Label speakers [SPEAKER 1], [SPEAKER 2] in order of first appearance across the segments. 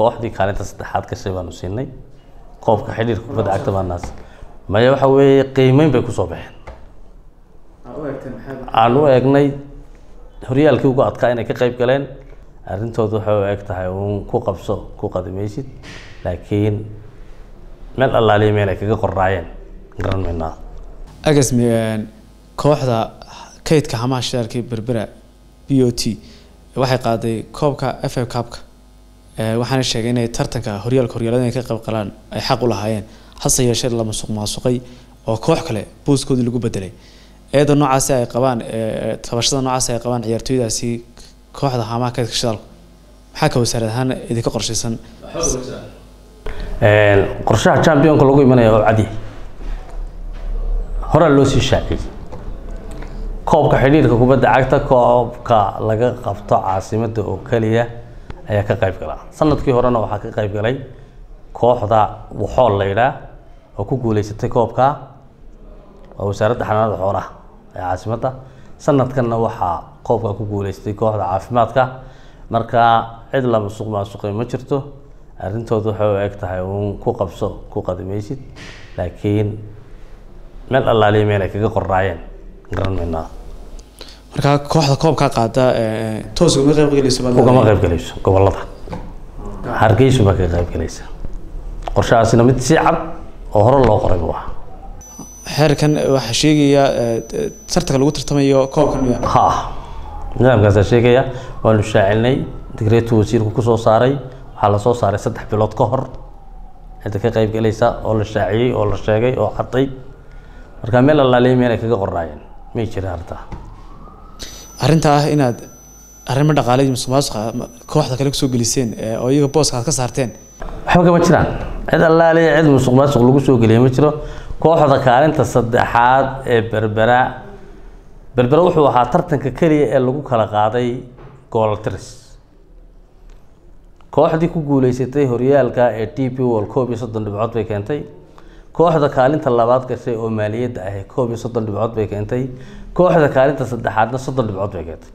[SPEAKER 1] kooxdii kaalinta saddexaad gashay baanu siinay. Koobka xidhiirka kubadda cagta baa naas. Maya waxa weeye qiimeyn bay ku soo baxeen. Aan u eegnay horyaalkii ugu adkaa inay ka qayb galeen. Arrintoodu waxay u eg tahay uun ku qabso ku qadimaysid laakiin meel allaaliya meel ay kaga qorraayeen. Garan maynaa
[SPEAKER 2] agas m- kooxda kaydka hamaha shidaalkii berbera b o t waxay qaaday koobka f a cupka waxaana sheegay inay tartanka horyaalka horyaalada inay ka qayb galaan ay xaq u lahaayeen. Hase yeeshee la masuq maasuqay oo koox kale booskoodii lagu bedelay eeda noocaasi ay qabaan eh, tabashada noocaasi ay qabaan ciyaartooydaasi kooxda hamaha kaydka shidaalku maxaa ka wasaarad ahaan idinka qorshaysan?
[SPEAKER 1] Qorshaha championka lagu imanaya oo cadi. Horaa loo sii shaaciyey. Koobka xidhiirka kubadda cagta koobka laga qabto caasimadda oo keliya ayaa ka qayb gala. Sanadkii horena waxaa ka qayb galay kooxda waxool la yidhaah oo ku guuleysatay koobka waa wasaaradda xanaanada xoolaha ee caasimadda sanadkanna waxaa koobka ku guuleystay kooxda caafimaadka. Marka cid la musuq maasuqay ma jirto arrintoodu waxay u eg tahay uun ku qabso ku qadimaysid laakiin meel allaaliya meel ay kaga qorraayeen garan maynaa
[SPEAKER 2] markaa kooxda koobka qaada eh, toos ugama qayb galayso baad
[SPEAKER 1] ugama
[SPEAKER 2] leedahay.
[SPEAKER 1] qayb galayso gobollada. Hargeysu baa kaga qayb galaysa qorshahaasina mid si cad oo hore loo qoray buu ahaa.
[SPEAKER 2] Xeerkan waxaa sheegaya eh, tartanka lagu tartamayo koobkan miya
[SPEAKER 1] ha nidaamkaasaa sheegaya. Waanu shaacinay digreetu wasiirku ku soo saaray. Waxaa la soo saaray saddex bilood ka hor. Cidda ka qayb galaysa oo la shaaciyey oo la sheegay oo cadday. Marka meel allaaliya meel ay kaga qorraayeen may jirin arrintaa
[SPEAKER 2] arrinta ah inaad arrimo dhaqaale musuqmaasuqa ma- kooxda kale ku soo geliseen oo iyaga booska aad ka saarteen?
[SPEAKER 1] Waxba kama jiraan. Cid allaaliya cid musuq maasuq lagu soo geliyay ma jiro. Kooxda kaalinta saddexaad ee berbera berbera wuxuu ahaa tartanka keliya ee lagu kala qaaday gooltiris kooxdii ku guuleysatay horyaalka ee t p wall koob iyo soddon dhibcood bay keentay kooxda kaalinta labaad gashay oo maaliyadda ahi koob iyo soddon dhibcood bay keentay. Kooxda kaalinta saddexaadna soddon dhibcood bay keentay.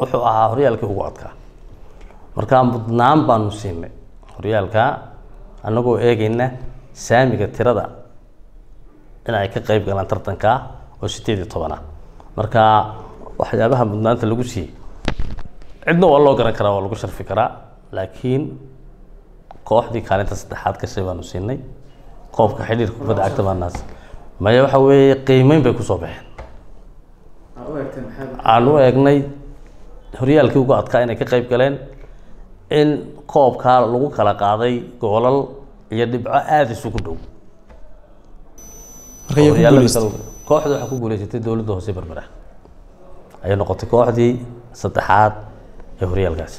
[SPEAKER 1] Wuxuu ahaa horyaalkii ugu adkaa. Markaa mudnaan baanu siinay horyaalka annagoo eegayna saamiga tirada in ay ka qayb galaan tartanka oo sideed iyo toban ah marka waxyaabaha mudnaanta lagu siiyey cidna waa loo garan karaa waa lagu sharfi karaa laakiin kooxdii kaalinta saddexaad gashay baanu siinay koobka xidhiirka kubadda cagta baa naas maya waxa weeye qiimeyn bay ku soo baxeen. Aan u eegnay horyaalkii ugu adkaa inay ka qayb galeen in koobkaa lagu kala qaaday goolal iyo dhibco aada isugu dhow. Kooxda waxaa ku guuleysatay dowladda hoose berbera ayay noqotay kooxdii saddexaad ee horyaalkaasi